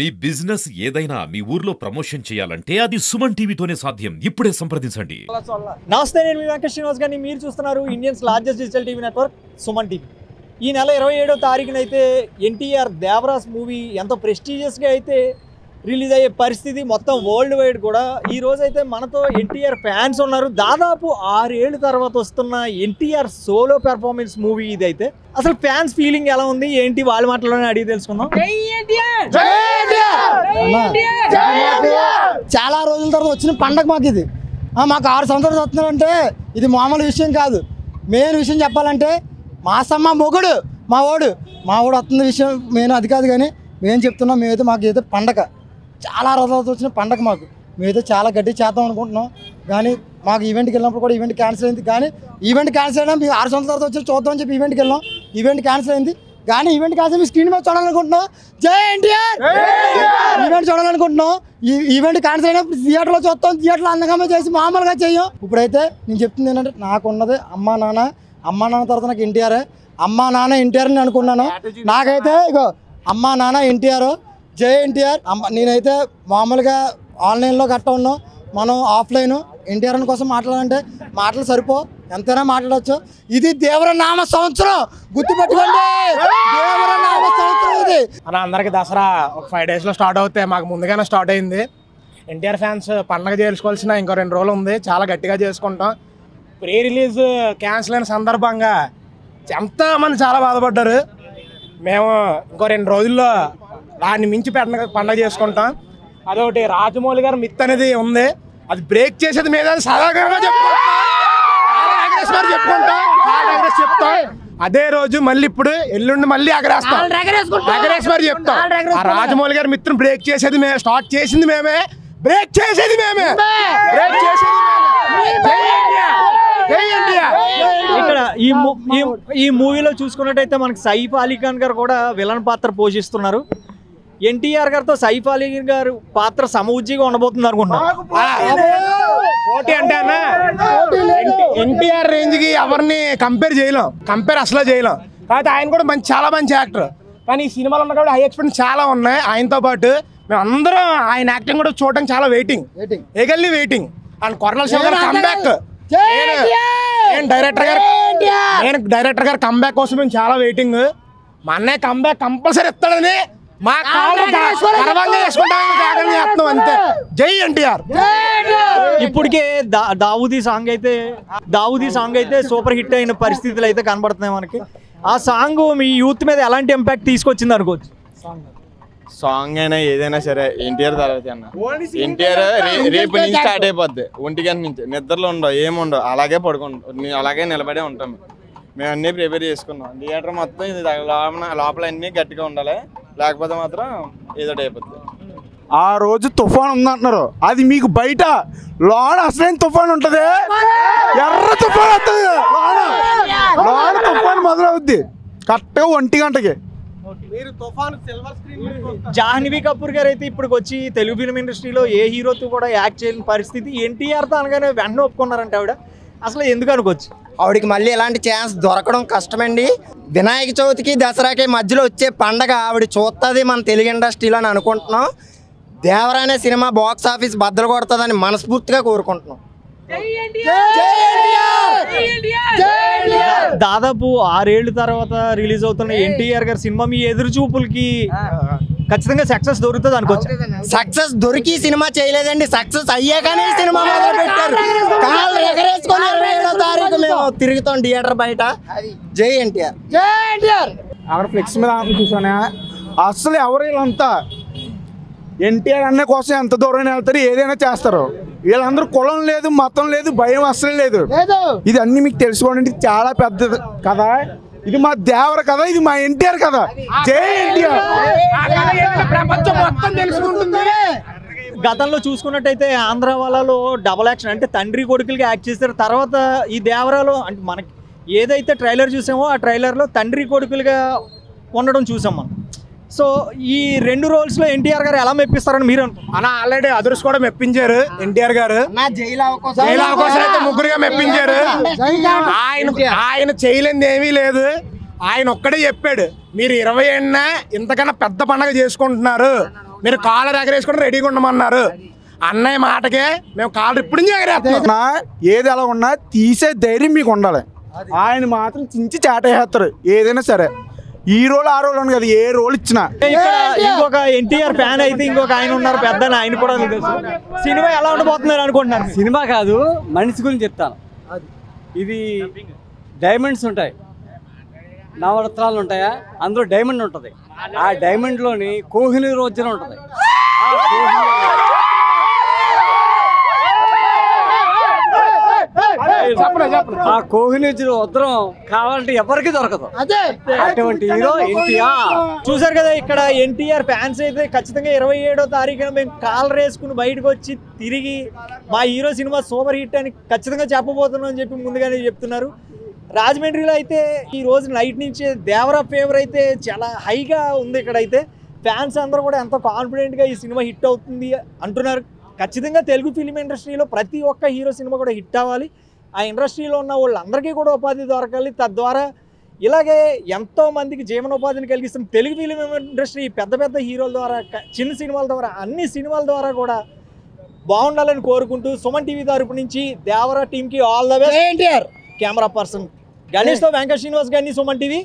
మీ business ఏదైనా మీ ఊర్లో promotion చేయాలంటే అది సుమన్ టీవీతోనే సాధ్యం. ఇప్పుడే సంప్రదించండి. నమస్తే నేను మీ వెంకట శ్రీనివాస్ గారిని. మీరు చూస్తున్నారు Indians largest digital TV network Suman TV. ఈ నెల ఇరవై ఏడో తారీఖున అయితే ఎన్టీఆర్ దేవరాస్ మూవీ ఎంతో ప్రెస్టీజియస్గా అయితే రిలీజ్ అయ్యే పరిస్థితి మొత్తం వరల్డ్ వైడ్ కూడా. ఈ రోజు అయితే మనతో ఎన్టీఆర్ ఫ్యాన్స్ ఉన్నారు. దాదాపు ఆరేళ్ళ తర్వాత వస్తున్న ఎన్టీఆర్ సోలో పెర్ఫార్మెన్స్ మూవీ ఇది అయితే అసలు ఫ్యాన్స్ ఫీలింగ్ ఎలా ఉంది? ఏంటి? వాళ్ళ మాటలోనే అడిగి తెలుసుకుందాం. చాలా రోజుల తర్వాత వచ్చిన పండగ మాకు ఇది. ఆ, మాకు ఆరు సంవత్సరాలు వస్తున్నారంటే ఇది మామూలు విషయం కాదు. మెయిన్ విషయం చెప్పాలంటే మా సమ్మ మొగుడు మా ఓడు. మా ఓడు వస్తున్న విషయం మెయిన్ అది కాదు కానీ మేము చెప్తున్నాం మేమైతే మాకు అయితే పండగ. చాలా రోజుల తర్వాత వచ్చిన పండగ మాకు. మేమైతే చాలా గట్టి చేద్దాం అనుకుంటున్నాం. కానీ మాకు ఈవెంట్కి వెళ్ళినప్పుడు కూడా ఈవెంట్ క్యాన్సిల్ అయింది. కానీ ఈవెంట్ క్యాన్సిల్ అయినా మేము ఆరు సంవత్సరాల తర్వాత వచ్చి చూద్దాం అని చెప్పి ఈవెంట్కి వెళ్ళాం. ఈవెంట్ క్యాన్సిల్ అయింది. కానీ ఈవెంట్ క్యాన్సిల్ మీ స్క్రీన్ మీద చూడాలనుకుంటున్నాం. జై ఎన్టీఆర్! ఈవెంట్ చూడాలనుకుంటున్నాం. ఈ ఈవెంట్ క్యాన్సిల్ అయినా థియేటర్లో చూస్తాం. థియేటర్లో అందంగా చేసి మామూలుగా చెయ్యం ఇప్పుడైతే నేను చెప్తుంది ఏంటంటే నాకున్నది అమ్మా నాన్న. అమ్మా నాన్న తర్వాత నాకు ఎన్టీఆర్. అమ్మా నాన్న ఎన్టీఆర్ అని అనుకున్నాను. నాకైతే ఇగో అమ్మా నాన్న ఎన్టీఆర్. జై ఎన్టీఆర్. అమ్మ నేనైతే మామూలుగా ఆన్లైన్లో గట్ట ఉన్నాం. మనం ఆఫ్లైన్. ఎన్టీఆర్ కోసం మాట్లాడాలంటే మాటలు సరిపో. ఎంతైనా మాట్లాడవచ్చు ఇది దేవర నామ సంవత్సరం. గుర్తుపెట్టుకోండి. దేవర నామ సంవత్సరం ఇది. అన్న అందరికి దసరా ఒక ఫైవ్ డేస్లో స్టార్ట్ అవుతాయి మాకు ముందుగానే స్టార్ట్ అయింది. ఎన్టీఆర్ ఫ్యాన్స్ పండగ చేసుకోవాల్సిన ఇంకో రెండు రోజులు ఉంది. చాలా గట్టిగా చేసుకుంటాం. ప్రీ రిలీజ్ క్యాన్సిల్ అయిన సందర్భంగా ఎంతమంది చాలా బాధపడ్డారు. మేము ఇంకో రెండు రోజుల్లో దాన్ని మించి పండగ పండగ చేసుకుంటాం. అదొకటి రాజమౌళి గారి మిత్ అనేది ఉంది. అది బ్రేక్ చేసేది మీద సదాగరంగా చెప్పుకుంటాం. చెప్పుకుంటాం. చెప్తాం. అదే రోజు మళ్ళీ ఇప్పుడు ఎల్లుండి మళ్ళీ ఎగరేస్తాం ఎగరేసి చెప్తాం. ఆ రాజమౌళి గారి మిత్రం బ్రేక్ చేసేది మేము. స్టార్ట్ చేసింది మేమే. బ్రేక్ చేసేది మేమే. బ్రేక్ చేసేది! ఇక్కడ ఈ- ఈ మూవీలో చూసుకున్నట్టయితే మనకి సైఫ్ అలీ ఖాన్ గారు కూడా విలన్ పాత్ర పోషిస్తున్నారు. ఎన్టీఆర్ గారితో సైఫ్ అలీ గారు పాత్ర సమవుజ్జిగా ఉండబోతుంది అనుకుంటున్నాను పోటీ అంటే అన్న? ఎన్టీఆర్ రేంజ్కి ఎవరిని కంపేర్ చేయలేం. కంపేర్ అసలు చేయలేం. కాకపోతే ఆయన కూడా మంచి చాలా మంచి యాక్టర్. కానీ ఈ సినిమాలో ఉన్న కాబట్టి హై ఎక్స్పెక్ట్ చాలా ఉన్నాయి. ఆయనతో పాటు మేము అందరం ఆయన యాక్టింగ్ కూడా చూడడం చాలా వెయిటింగ్. ఎగల్లి వెయిటింగ్ అండ్ కొరల శివ గారు జై కంబ్యాక్ నేను డైరెక్టర్ గారు నేను డైరెక్టర్ గారు కంబ్యాక్ కోసం మేము చాలా వెయిటింగ్ మా అన్నయ్య కంబ్యాక్ కంపల్సరీ ఇస్తాడని మా కాళ్ళు గర్వంగా చేసుకుంటామని త్యాగం చేస్తున్నాం అంతే. జై ఎన్టీఆర్. ఇప్పటికే దావుదీ సాంగ్ అయితే దావుదీ సాంగ్ అయితే సూపర్ హిట్ అయిన పరిస్థితులు అయితే కనబడుతున్నాయి మనకి. ఆ సాంగ్ మీ యూత్ మీద ఎలాంటి ఇంపాక్ట్ తీసుకొచ్చింది అనుకోవచ్చు? సాంగ్ అయినా ఏదైనా సరే ఎన్టీఆర్ తర్వాత అన్న. ఎన్టీఆర్ రేపు నుంచి స్టార్ట్ అయిపోద్ది. ఒంటి గంట నుంచి. నిద్రలో ఉండవు ఏముండవు అలాగే పడుకుంటాం. అలాగే నిలబడే ఉంటాం. మేము అన్నీ ప్రిపేర్ చేసుకున్నాం. థియేటర్ మొత్తం ఇది లోపల లోపల అన్నీ గట్టిగా ఉండాలి. లేకపోతే మాత్రం ఏదో అయిపోద్ది. ఆ రోజు తుఫాన్ ఉందంటున్నారు. అది మీకు బయట లోన అసలైన తుఫాన్ ఉంటది? ఎర్ర తుఫాన్ వస్తుంది. లోన. లోన తుఫాన్ మొదలవుద్ది. కరెక్ట్గా ఒంటి గంటకి. జాహ్నవి కపూర్ గారు అయితే ఇప్పుడు వచ్చి తెలుగు ఫిల్మ్ ఇండస్ట్రీలో ఏ హీరోతో కూడా యాక్ట్ చేయని పరిస్థితి ఎన్టీఆర్తో అనగానే వెంటనే ఒప్పుకున్నారంట ఆవిడ. అసలు ఎందుకు అనుకోవచ్చు? ఆవిడకి మళ్ళీ ఎలాంటి ఛాన్స్ దొరకడం కష్టమండి. వినాయక చవితికి దసరాకి మధ్యలో వచ్చే పండగ ఆవిడ చూస్తుంది మన తెలుగు ఇండస్ట్రీలో అని అనుకుంటున్నాం. దేవర అనే సినిమా బాక్స్ ఆఫీస్ బద్దలు కొడుతుందని మనస్ఫూర్తిగా కోరుకుంటున్నాం. దాదాపు ఆరేళ్ళ తర్వాత రిలీజ్ అవుతున్న ఎన్టీఆర్ గారి సినిమా మీ ఎదురు చూపులకి ఖచ్చితంగా సక్సెస్ దొరుకుతుంది అనుకోవచ్చు. సక్సెస్ దొరికి సినిమా చేయలేదండి. సక్సెస్ అయ్యాకనే సినిమా మొదలు పెట్టారు. కాళ్ళు ఎగరేసుకొని ఇరవై ఏడో తారీఖు మేము తిరుగుతాం థియేటర్ బయట. జై ఎన్టీఆర్. అక్కడ ఫ్లెక్స్ మీద చూసానే అసలు ఎవరు వీళ్ళంతా? ఎన్టీఆర్ అన్న కోసం ఎంత దూరం వెళ్తారు ఏదైనా చేస్తారు. వీళ్ళందరూ కులం లేదు మతం లేదు భయం అసలు లేదు. ఇది అన్ని మీకు తెలుసుకోండి చాలా పెద్దది కదా. ఇది మా దేవర కదా ఇది మా ఎన్టీఆర్ కదా జై ఎన్టీఆర్. ప్రపంచం మొత్తం తెలుసుకుంటుంది. గతంలో చూసుకున్నట్టయితే ఆంధ్ర వాళ్ళలో డబల్ యాక్షన్ అంటే తండ్రి కొడుకులకి యాక్ట్ చేశారు. తర్వాత ఈ దేవరాలో అంటే మనకి ఏదైతే ట్రైలర్ చూసామో ఆ ట్రైలర్లో తండ్రి కొడుకులుగా ఉండడం చూసాం మనం. సో ఈ రెండు రోల్స్లో ఎన్టీఆర్ గారు ఎలా మెప్పిస్తారని మీరు అనుకుంటున్నారు? అన్న ఆల్రెడీ అదృష్ కూడా మెప్పించారు ఎన్టీఆర్ గారు. జైలు అవకాశం జైలు అవకాశం అయితే ముగ్గురుగా మెప్పించారు. ఆయన ఆయన చేయలేనిది ఏమీ లేదు. ఆయన ఒక్కడే చెప్పాడు మీరు ఇరవై ఏడున ఇంతకన్నా పెద్ద పండగ చేసుకుంటున్నారు. మీరు కాలర్ ఎగరేసుకుని రెడీగా ఉండమన్నారు. అన్నయ్య మాటకే మేము కాలర్ ఇప్పుడు నుంచి ఎగరేస్తున్నాం. ఏది ఎలా ఉన్నా తీసే ధైర్యం మీకు ఉండాలి. ఆయన మాత్రం చించి చాటేస్తారు ఏదైనా సరే. ఈ రోల్ ఆ రోల్ అని కదా ఏ రోల్ ఇచ్చినా. ఇక్కడ ఇంకొక ఎన్టీఆర్ ఫ్యాన్ అయితే ఇంకొక ఆయన ఉన్నారు పెద్ద ఆయన కూడా తెలుసు సినిమా ఎలా ఉండబోతున్నారు అనుకుంటున్నారు? సినిమా కాదు మనిషి గురించి చెప్తాను. ఇది డైమండ్స్ ఉంటాయి. నవరత్నాలు ఉంటాయా? అందులో డైమండ్ ఉంటుంది. ఆ డైమండ్లోని కోహినూర్ వజ్రం ఉంటుంది. ఆ కోహినూర్ వజ్రం కావాలంటే ఎవరికి దొరకదు. అటువంటి హీరో ఎన్టీఆర్. చూసారు కదా ఇక్కడ ఎన్టీఆర్ ఫ్యాన్స్ అయితే ఖచ్చితంగా ఇరవై ఏడో తారీఖున మేము కాల్ రేసుకుని బయటకు వచ్చి తిరిగి మా హీరో సినిమా సూపర్ హిట్ అని ఖచ్చితంగా చెప్పబోతున్నాం అని చెప్పి ముందుగానే చెప్తున్నారు. రాజమండ్రిలో అయితే ఈ రోజు నైట్ నుంచి దేవరా ఫేవర్ అయితే చాలా హైగా ఉంది ఇక్కడ అయితే ఫ్యాన్స్ అందరూ కూడా ఎంతో కాన్ఫిడెంట్గా ఈ సినిమా హిట్ అవుతుంది అంటున్నారు. ఖచ్చితంగా తెలుగు ఫిలిం ఇండస్ట్రీలో ప్రతి ఒక్క హీరో సినిమా కూడా హిట్ అవ్వాలి. ఆ ఇండస్ట్రీలో ఉన్న వాళ్ళందరికీ కూడా ఉపాధి దొరకాలి. తద్వారా ఇలాగే ఎంతో మందికి జీవనోపాధిని కలిగిస్తున్న తెలుగు ఫిలిం ఇండస్ట్రీ పెద్ద పెద్ద హీరోల ద్వారా చిన్న సినిమాల ద్వారా అన్ని సినిమాల ద్వారా కూడా బాగుండాలని కోరుకుంటూ సుమన్ టీవీ తరపు నుంచి దేవరా టీంకి all the best. Camera person గణేష్తో Venkata Srinivas గారిని సుమన్ టీవీ.